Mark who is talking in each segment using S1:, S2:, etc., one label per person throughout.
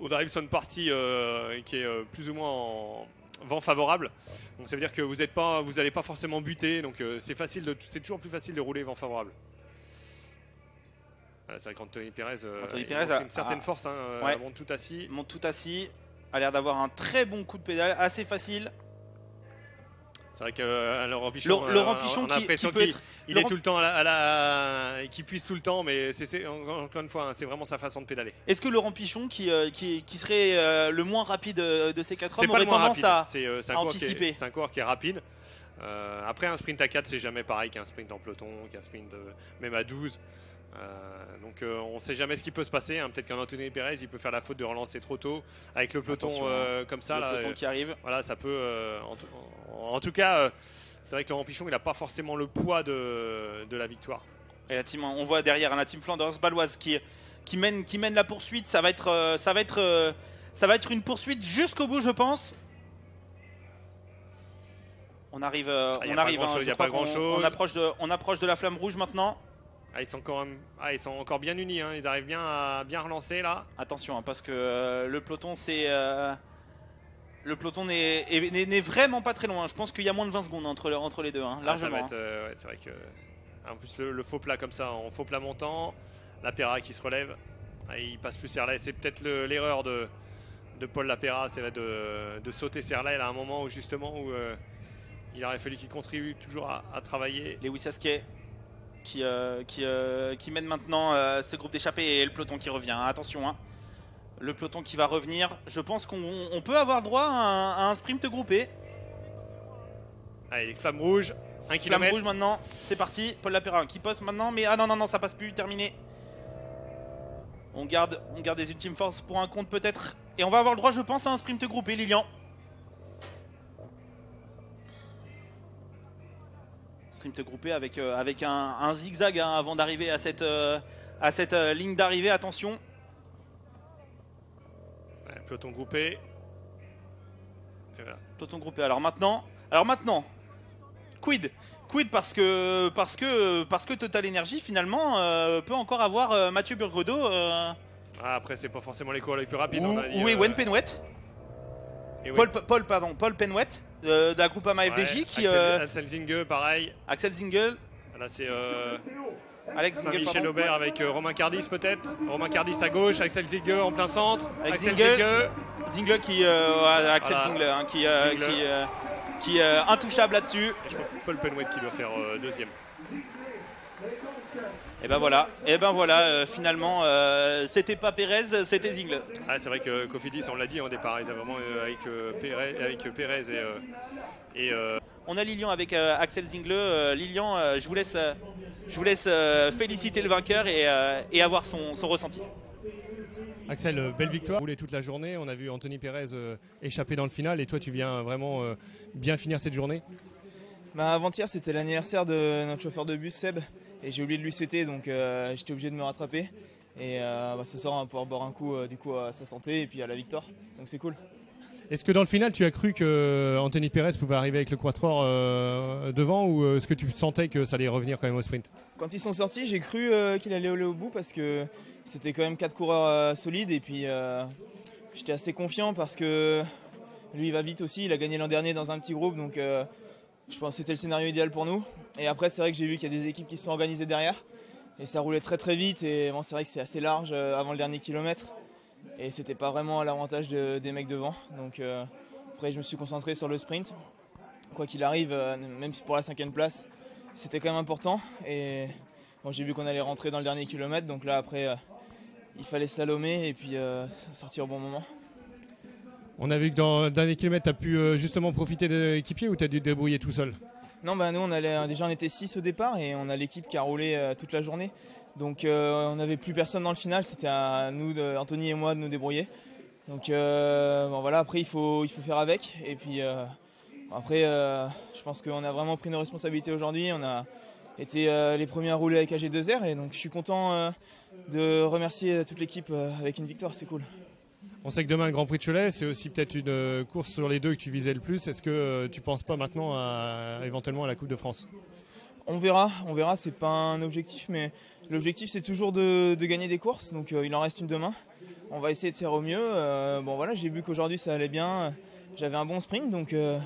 S1: on arrive sur une partie euh, qui est euh, plus ou moins en vent favorable. Donc ça veut dire que vous n'allez pas, vous pas forcément buter. Donc euh, c'est facile, de- c'est toujours plus facile de rouler vent favorable. Voilà, c'est vrai qu'Anthony
S2: Anthony Perez
S1: montre
S2: a-
S1: une certaine
S2: a-
S1: force, hein,
S2: Ouais.
S1: monte tout assis.
S2: Monte tout assis, a l'air d'avoir un très bon coup de pédale, assez facile.
S1: C'est vrai que euh, Laurent Pichon,
S2: Laurent-
S1: euh,
S2: Pichon
S1: on a
S2: qui-
S1: l'impression
S2: qui peut
S1: qu'il
S2: être-
S1: il
S2: Laurent-
S1: est tout le temps à la, à la- qui puise tout le temps, mais c'est encore une fois, hein, c'est vraiment sa façon de pédaler.
S2: Est-ce que Laurent Pichon, qui, euh, qui, qui serait euh, le moins rapide de ces quatre
S1: C'est
S2: hommes,
S1: pas
S2: aurait tendance
S1: rapide.
S2: à,
S1: C'est un
S2: à anticiper?
S1: C'est un coureur qui est rapide. Après, un sprint à 4, c'est jamais pareil qu'un sprint en peloton, qu'un sprint même à 12. Euh, donc euh, on ne sait jamais ce qui peut se passer. hein. Peut-être qu'un Anthony Perez, il peut faire la faute de relancer trop tôt. Avec le peloton
S2: hein.
S1: euh, comme ça,
S2: le
S1: là,
S2: peloton qui arrive
S1: voilà, ça peut. en, tout, en- en tout cas, c'est vrai que Laurent Pichon, il n'a pas forcément le poids de, de la victoire.
S2: Et la team, on voit derrière hein, la team Flanders Baloise qui, qui, mène, qui mène la poursuite. Ça va être, ça va être, ça va être une poursuite jusqu'au bout, je pense. On arrive,
S1: Ah,
S2: on
S1: pas
S2: arrive. je crois. On approche de, on approche de la flamme rouge maintenant.
S1: Ah, ils sont encore, ah, ils sont encore bien unis. hein. Ils arrivent bien à bien relancer là.
S2: Attention, hein, parce que euh, le peloton, c'est, euh, le peloton n'est est- n'est- n'est vraiment pas très loin. Je pense qu'il y a moins de 20 secondes entre, le- entre les deux, hein,
S1: Ah,
S2: largement.
S1: euh, ouais, c'est vrai que. En plus, le, le faux plat comme ça, en faux plat montant, la qui se relève, ah, il passe plus Serlet. C'est peut-être le- l'erreur de, de Paul Lapéra, c'est de, de sauter Serlet à un moment où justement où euh, il aurait fallu qu'il contribue toujours à, à travailler.
S2: Lewis Asquet qui, euh, qui, euh, qui mène maintenant euh, ce groupe d'échappés et le peloton qui revient. Attention, hein. le peloton qui va revenir. Je pense qu'on on peut avoir droit à un, à un sprint groupé.
S1: Allez, les flammes rouges, un
S2: Flamme rouge maintenant, c'est parti. Paul Lapéra qui poste maintenant, mais ah non, non, non, ça passe plus, terminé. On garde, on garde des ultimes forces pour un compte peut-être. Et on va avoir le droit, je pense, à un sprint groupé, Lilian. Sprint groupé avec, euh, avec un, un zigzag hein, avant d'arriver à cette, euh, à cette euh, ligne d'arrivée. Attention.
S1: Ouais, peloton groupé. Et voilà.
S2: Peloton groupé. Alors maintenant, alors maintenant, quid Quid parce que parce que parce que Total Energy finalement euh, peut encore avoir euh, Mathieu Burgodeau euh,
S1: Ah, après, c'est pas forcément les coureurs les plus rapides.
S2: ou,
S1: on a dit,
S2: ou Ewen Penwet.
S1: Et oui.
S2: Paul, Paul, pardon, Paul Penwet euh, de la Groupama
S1: Ouais,
S2: FDJ qui
S1: Axel,
S2: euh,
S1: Axel Zingue, pareil.
S2: Axel Zingle,
S1: Là, c'est. euh,
S2: Alex Zingle,
S1: Saint-Michel
S2: pardon.
S1: Aubert avec euh, Romain Cardis peut-être. Romain Cardis à gauche, Axel Zilge en plein centre.
S2: Avec
S1: Axel.
S2: Zilge. Zingle qui euh, Axel
S1: Voilà.
S2: Zingle hein, qui euh,
S1: Zingle.
S2: qui, qui, intouchable là-dessus.
S1: Et je crois que Paul Penwet qui doit faire deuxième.
S2: Et ben voilà, et ben voilà, euh, finalement euh, c'était pas Pérez, c'était Zingle.
S1: Ah, c'est vrai que Cofidis, on l'a dit au départ, ils avaient vraiment euh, avec, euh, Pérez, avec Pérez et. euh, et euh,
S2: On a Lilian avec euh, Axel Zingle. Euh, Lilian, euh, je vous laisse, euh, je vous laisse euh, féliciter le vainqueur et, euh, et avoir son, son ressenti.
S3: Axel, belle victoire. Roulé toute la journée. On a vu Anthony Pérez euh, échapper dans le final. Et toi, tu viens vraiment euh, bien finir cette journée?
S4: Bah, Avant-hier, c'était l'anniversaire de notre chauffeur de bus, Seb, et j'ai oublié de lui souhaiter, donc euh, j'étais obligé de me rattraper. Et euh, bah, ce soir, on va pouvoir boire un coup euh, du coup, à sa santé et puis à la victoire. Donc c'est cool.
S3: Est-ce que dans le final, tu as cru que Anthony Pérez pouvait arriver avec le Quattro euh, devant ou est-ce que tu sentais que ça allait revenir quand même au sprint?
S4: Quand ils sont sortis, j'ai cru euh, qu'il allait aller au bout parce que c'était quand même quatre coureurs euh, solides et puis j'étais assez confiant parce que lui il va vite aussi, il a gagné l'an dernier dans un petit groupe donc je pense que c'était le scénario idéal pour nous. Et après c'est vrai que j'ai vu qu'il y a des équipes qui sont organisées derrière et ça roulait très très vite et c'est vrai que c'est assez large euh, avant le dernier kilomètre et c'était pas vraiment à l'avantage de- des mecs devant. Donc euh, après je me suis concentré sur le sprint. Quoi qu'il arrive, euh, même pour la cinquième place, c'était quand même important et j'ai vu qu'on allait rentrer dans le dernier kilomètre, donc là après, il fallait slalomer et puis sortir au bon moment.
S3: On a vu que dans le dernier kilomètre, tu as pu euh, justement profiter de l'équipier ou tu as dû te débrouiller tout seul?
S4: Non, bah nous on allait, déjà on était 6 au départ et on a l'équipe qui a roulé euh, toute la journée. Donc euh, on n'avait plus personne dans le final, c'était à nous, Anthony et moi, de nous débrouiller. Donc euh, voilà, après il faut, faire avec. Et puis euh, après, euh, je pense qu'on a vraiment pris nos responsabilités aujourd'hui. On a été euh, les premiers à rouler avec AG2R et donc je suis content euh, de remercier toute l'équipe euh, avec une victoire, c'est cool.
S3: On sait que demain, le Grand Prix de Cholet, c'est aussi peut-être une euh, course sur les deux que tu visais le plus. Est-ce que euh, tu penses pas maintenant à, éventuellement à la Coupe de France?
S4: On verra, on verra, c'est pas un objectif, mais l'objectif c'est toujours de, de gagner des courses, donc euh, il en reste une demain. on va essayer de faire au mieux. Euh, bon voilà, j'ai vu qu'aujourd'hui ça allait bien. J'avais un bon sprint, donc euh,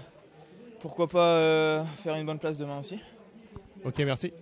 S4: pourquoi pas faire une bonne place demain aussi.
S3: Ok, merci.